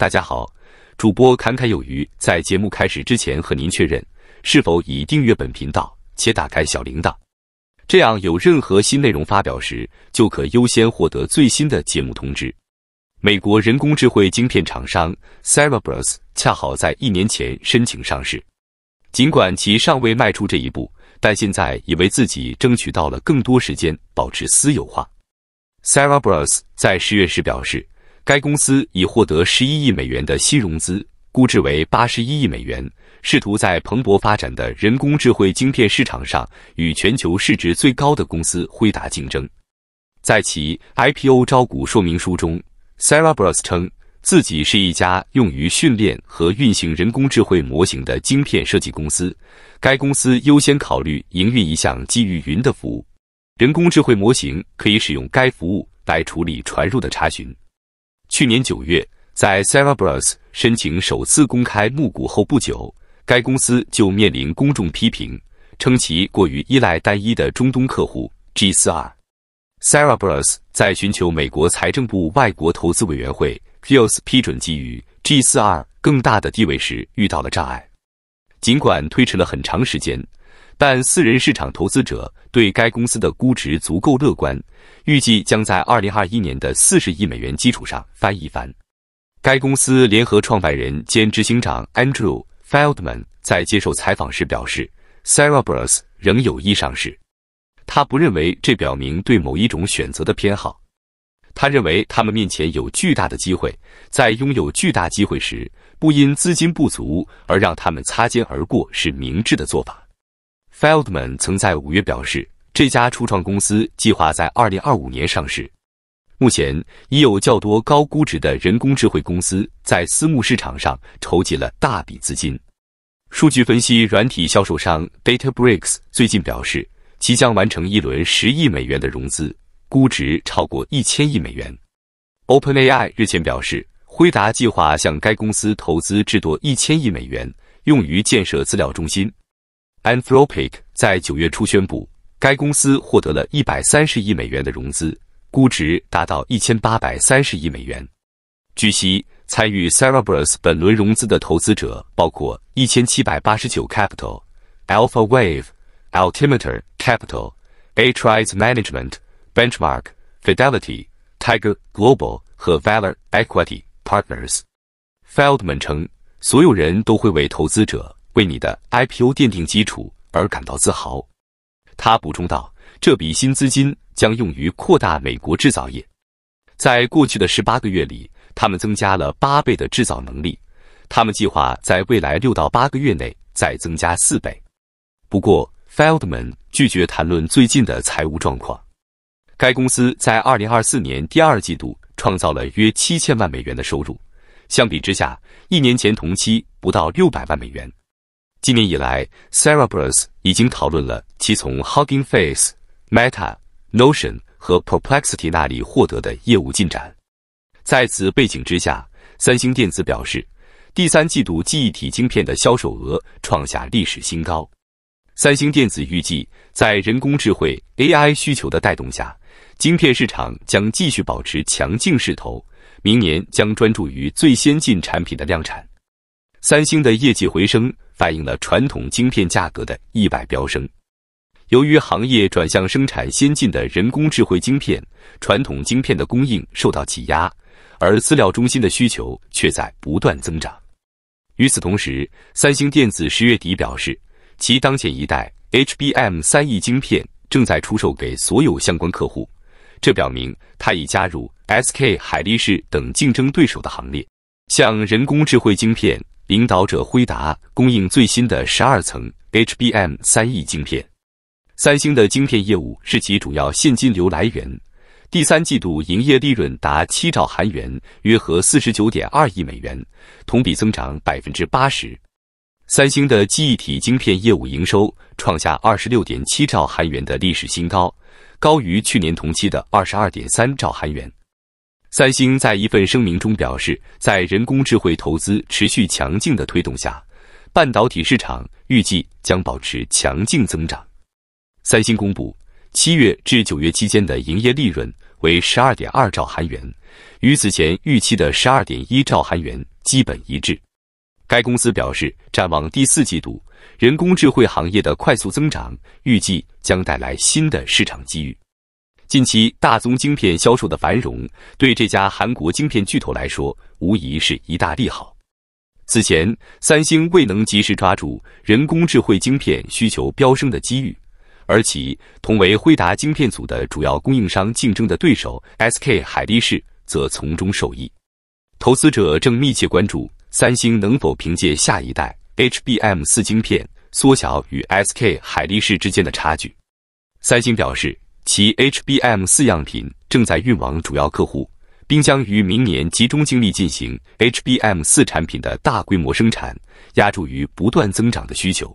大家好，主播侃侃有余，在节目开始之前和您确认是否已订阅本频道且打开小铃铛，这样有任何新内容发表时就可优先获得最新的节目通知。美国人工智慧晶片厂商 Cerebras 恰好在一年前申请上市，尽管其尚未迈出这一步，但现在已为自己争取到了更多时间保持私有化。Cerebras 在十月时表示。该公司已获得十一亿美元的新融资，估值为八十一亿美元，试图在蓬勃发展的人工智慧晶片市场上与全球市值最高的公司辉达竞争。在其 IPO 招股说明书中，Cerebras 称自己是一家用于训练和运行人工智慧模型的晶片设计公司。该公司优先考虑营运一项基于云的服务，人工智慧模型可以使用该服务来处理传入的查询。去年九月，在 Cerebras 申请首次公开募股后不久，该公司就面临公众批评，称其过于依赖单一的中东客户 G4R。Cerebras 在寻求美国财政部外国投资委员会 FIOS 批准给予 G4R 更大的地位时遇到了障碍。尽管推迟了很长时间，但私人市场投资者对该公司的估值足够乐观。预计将在二零二一年的四十亿美元基础上翻一番。该公司联合创办人兼执行长 Andrew Feldman 在接受采访时表示 c e r e b r u s 仍有意上市。他不认为这表明对某一种选择的偏好。他认为他们面前有巨大的机会，在拥有巨大机会时，不因资金不足而让他们擦肩而过是明智的做法。Feldman 曾在五月表示。这家初创公司计划在二零二五年上市。目前已有较多高估值的人工智慧公司在私募市场上筹集了大笔资金。数据分析软体销售商 DataBricks 最近表示，即将完成一轮十亿美元的融资，估值超过一千亿美元。OpenAI 日前表示，辉达计划向该公司投资至多一千亿美元，用于建设资料中心。Anthropic 在九月初宣布。该公司获得了一百三十亿美元的融资，估值达到一千八百三十亿美元。据悉，参与 Cerebrus 本轮融资的投资者包括一千七百八十九 Capital、Alpha Wave、Altimeter Capital、Atrize Management、Benchmark、Fidelity、Tiger Global 和 Valor Equity Partners。Feldman 称，所有人都会为投资者为你的 IPO 奠定基础而感到自豪。他补充道：“这笔新资金将用于扩大美国制造业。在过去的十八个月里，他们增加了八倍的制造能力。他们计划在未来六到八个月内再增加四倍。不过，Feldman 拒绝谈论最近的财务状况。该公司在二零二四年第二季度创造了约七千万美元的收入，相比之下，一年前同期不到六百万美元。”今年以来，Cerebras 已经讨论了其从 Hugging Face、Meta、Notion 和 Perplexity 那里获得的业务进展。在此背景之下，三星电子表示，第三季度记忆体晶片的销售额创下历史新高。三星电子预计，在人工智慧 AI 需求的带动下，晶片市场将继续保持强劲势头，明年将专注于最先进产品的量产。三星的业绩回升。反映了传统晶片价格的意外飙升。由于行业转向生产先进的人工智慧晶片，传统晶片的供应受到挤压，而资料中心的需求却在不断增长。与此同时，三星电子十月底表示，其当前一代 HBM 三 E 晶片正在出售给所有相关客户，这表明它已加入 SK 海力士等竞争对手的行列，向人工智慧晶片。领导者辉达供应最新的十二层 HBM 三 E 晶片，三星的晶片业务是其主要现金流来源。第三季度营业利润达七兆韩元，约合四十九点二亿美元，同比增长百分之八十。三星的记忆体晶片业务营收创下二十六点七兆韩元的历史新高，高于去年同期的二十二点三兆韩元。三星在一份声明中表示，在人工智慧投资持续强劲的推动下，半导体市场预计将保持强劲增长。三星公布七月至九月期间的营业利润为十二点二兆韩元，与此前预期的十二点一兆韩元基本一致。该公司表示，展望第四季度，人工智慧行业的快速增长，预计将带来新的市场机遇。近期大宗晶片销售的繁荣，对这家韩国晶片巨头来说，无疑是一大利好。此前，三星未能及时抓住人工智慧晶片需求飙升的机遇。而其同为辉达晶片组的主要供应商竞争的对手 SK 海力士则从中受益。投资者正密切关注三星能否凭借下一代 HBM 四晶片缩小与 SK 海力士之间的差距。三星表示，其 HBM 四样品正在运往主要客户，并将于明年集中精力进行 HBM 四产品的大规模生产，压住于不断增长的需求。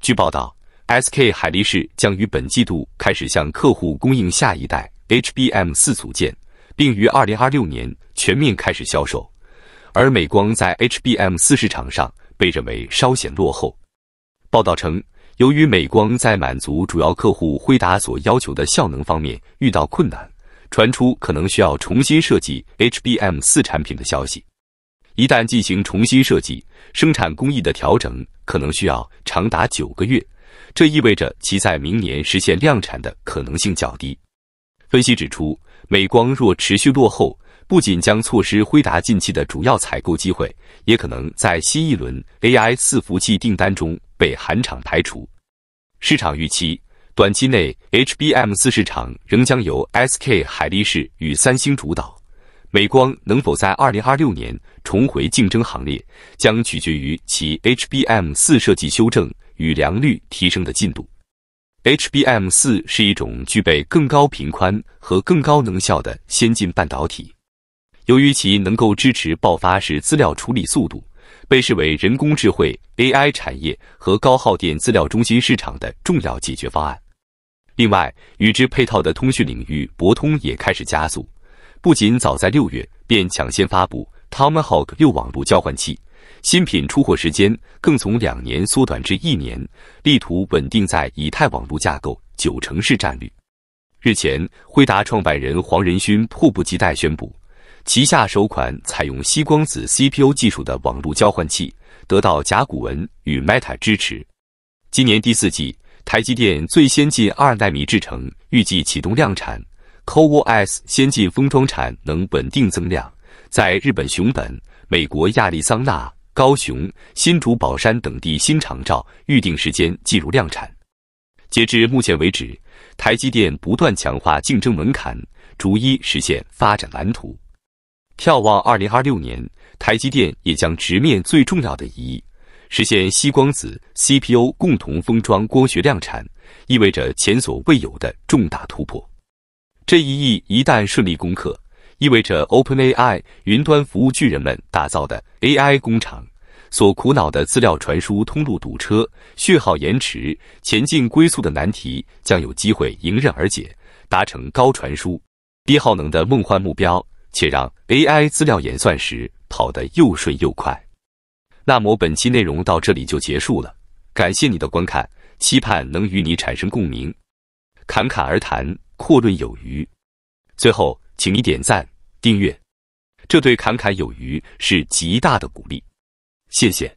据报道。SK 海力士将于本季度开始向客户供应下一代 HBM 四组件，并于二零二六年全面开始销售。而美光在 HBM 四市场上被认为稍显落后。报道称，由于美光在满足主要客户辉达所要求的效能方面遇到困难，传出可能需要重新设计 HBM 四产品的消息。一旦进行重新设计，生产工艺的调整可能需要长达九个月。这意味着其在明年实现量产的可能性较低。分析指出，美光若持续落后，不仅将错失辉达近期的主要采购机会，也可能在新一轮 AI 伺服器订单中被韩厂排除。市场预期，短期内 HBM 四市场仍将由 SK 海力士与三星主导。美光能否在2026年重回竞争行列，将取决于其 HBM 四设计修正。与良率提升的进度。HBM 四是一种具备更高频宽和更高能效的先进半导体。由于其能够支持爆发式资料处理速度，被视为人工智慧 AI 产业和高耗电资料中心市场的重要解决方案。另外，与之配套的通讯领域，博通也开始加速，不仅早在六月便抢先发布 Tomahawk 六网络交换器。新品出货时间更从两年缩短至一年，力图稳定在以太网络架构九成市占率。日前，辉达创办人黄仁勋迫不及待宣布，旗下首款采用硒光子 CPU 技术的网络交换器得到甲骨文与 Meta 支持。今年第四季，台积电最先进二纳米制程预计启动量产，CoWoS 先进封装产能稳定增量，在日本熊本、美国亚利桑那。高雄、新竹宝山等地新厂照预定时间进入量产。截至目前为止，台积电不断强化竞争门槛，逐一实现发展蓝图。眺望二零二六年，台积电也将直面最重要的一役，实现西光子 CPU 共同封装光学量产，意味着前所未有的重大突破。这一役一旦顺利攻克，意味着 OpenAI 云端服务巨人们打造的 AI 工厂所苦恼的资料传输通路堵车、讯号延迟、前进龟速的难题将有机会迎刃而解，达成高传输、低耗能的梦幻目标，且让 AI 资料演算时跑得又顺又快。那么本期内容到这里就结束了，感谢你的观看，期盼能与你产生共鸣。侃侃而谈，阔论有余。最后。请你点赞、订阅，这对侃侃有余是极大的鼓励，谢谢。